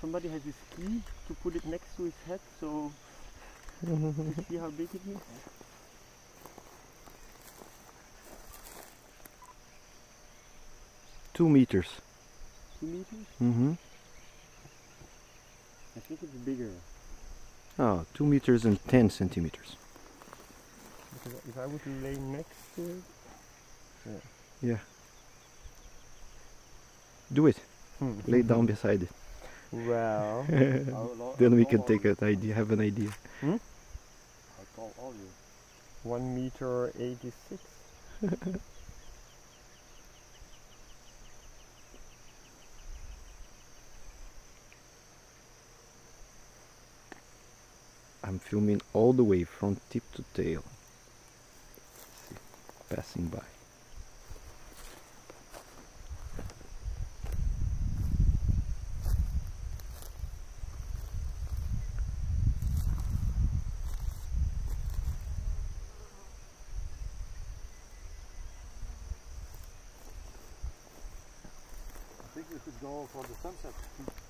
somebody has a key to put it next to his head, so you see how big it is. Two meters. Two meters? Mm-hmm. I think it's bigger. Oh, two meters and ten centimeters. Because if I would lay next to it, Yeah. Do it. hmm. Lay down beside it. Well, then we can take an idea. Have an idea. Hmm? How tall are you? one meter eighty-six. I'm filming all the way from tip to tail. Passing by. Think we should go for the sunset.